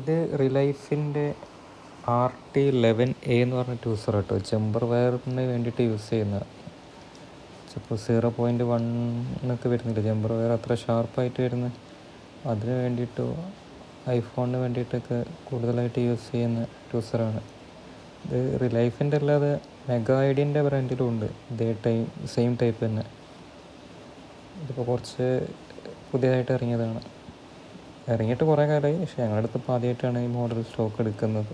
ഇത് റിലൈഫിന്റെ R T eleven A എന്ന് പറഞ്ഞ ട്യൂസർ കേട്ടോ. ചെമ്പർ വയറിന് വേണ്ടിയിട്ട് യൂസ് ചെയ്യുന്ന. ഇപ്പോൾ സീറോ പോയിന്റ് വണ്ണൊക്കെ വരുന്നില്ല? ചെമ്പർ വയർ അത്ര ഷാർപ്പായിട്ട് വരുന്ന. അതിന് വേണ്ടിയിട്ട് ഐഫോണിന് വേണ്ടിയിട്ടൊക്കെ കൂടുതലായിട്ട് യൂസ് ചെയ്യുന്ന ടൂസറാണ് ഇത് റിലൈഫിന്റെ അല്ലാതെ മെഗാ ഐഡിയന്റെ ബ്രാൻഡിലും ഉണ്ട്. ഇതേ ടൈം സെയിം ടൈപ്പ് തന്നെ. ഇതിപ്പോൾ കുറച്ച് പുതിയതായിട്ട് ഇറങ്ങിയതാണ്. ഇറങ്ങിയിട്ട് കുറേ കാലമായി. പക്ഷേ ഞങ്ങളുടെ അടുത്ത് ഇപ്പോൾ ആദ്യമായിട്ടാണ് ഈ മോഡൽ സ്റ്റോക്ക് എടുക്കുന്നത്.